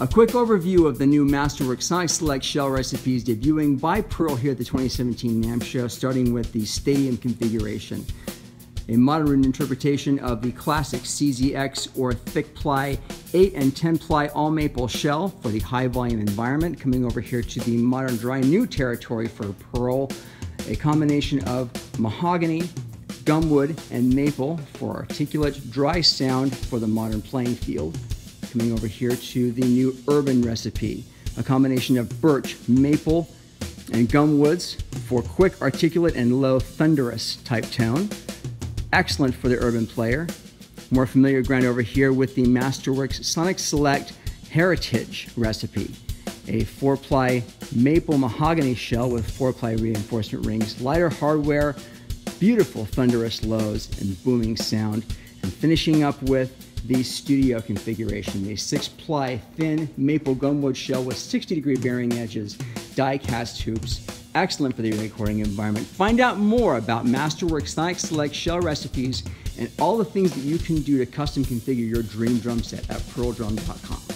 A quick overview of the new Masterworks Sonic Select shell recipes debuting by Pearl here at the 2017 NAMM show, starting with the Stadium configuration. A modern interpretation of the classic CZX or thick ply 8 and 10 ply all maple shell for the high volume environment, coming over here to the modern dry new territory for Pearl. A combination of mahogany, gumwood, and maple for articulate dry sound for the modern playing field coming over here to the new urban recipe, a combination of birch, maple, and gum woods for quick, articulate, and low thunderous type tone. Excellent for the urban player. More familiar ground over here with the Masterworks Sonic Select Heritage recipe. A four ply maple mahogany shell with four ply reinforcement rings, lighter hardware, beautiful thunderous lows, and booming sound. And finishing up with the studio configuration, a six ply thin maple gumwood shell with 60 degree bearing edges, die cast hoops, excellent for the recording environment. Find out more about Masterworks Sonic Select shell recipes and all the things that you can do to custom configure your dream drum set at pearldrum.com.